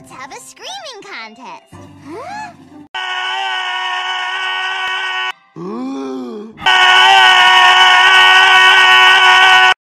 Let's have a screaming contest. Huh?